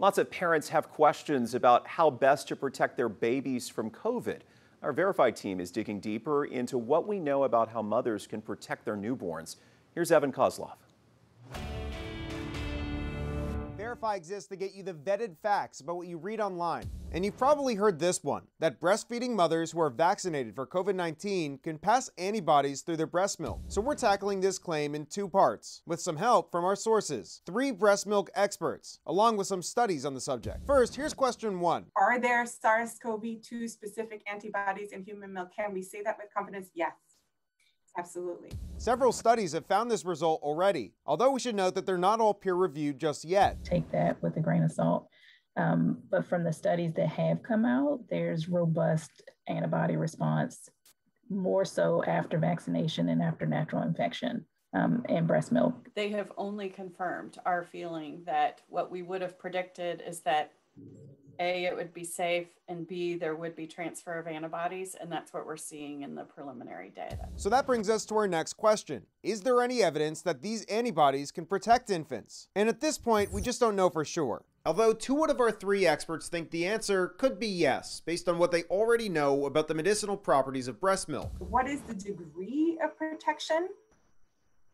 Lots of parents have questions about how best to protect their babies from COVID. Our Verify team is digging deeper into what we know about how mothers can protect their newborns. Here's Evan Koslof. Verify exists to get you the vetted facts about what you read online. And you've probably heard this one that breastfeeding mothers who are vaccinated for COVID 19 can pass antibodies through their breast milk. So we're tackling this claim in two parts, with some help from our sources three breast milk experts, along with some studies on the subject. First, here's question one Are there SARS CoV 2 specific antibodies in human milk? Can we say that with confidence? Yes. Absolutely. Several studies have found this result already, although we should note that they're not all peer reviewed just yet. Take that with a grain of salt. Um, but from the studies that have come out, there's robust antibody response, more so after vaccination and after natural infection um, in breast milk. They have only confirmed our feeling that what we would have predicted is that a, it would be safe, and B, there would be transfer of antibodies, and that's what we're seeing in the preliminary data. So that brings us to our next question. Is there any evidence that these antibodies can protect infants? And at this point, we just don't know for sure. Although two out of our three experts think the answer could be yes, based on what they already know about the medicinal properties of breast milk. What is the degree of protection?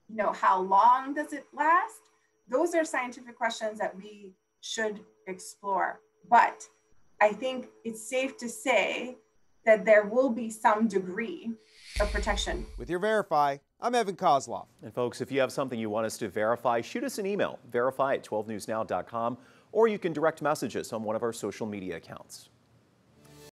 You know, how long does it last? Those are scientific questions that we should explore. But I think it's safe to say that there will be some degree of protection. With your Verify, I'm Evan Koslof. And folks, if you have something you want us to verify, shoot us an email, verify at 12newsnow.com, or you can direct message us on one of our social media accounts.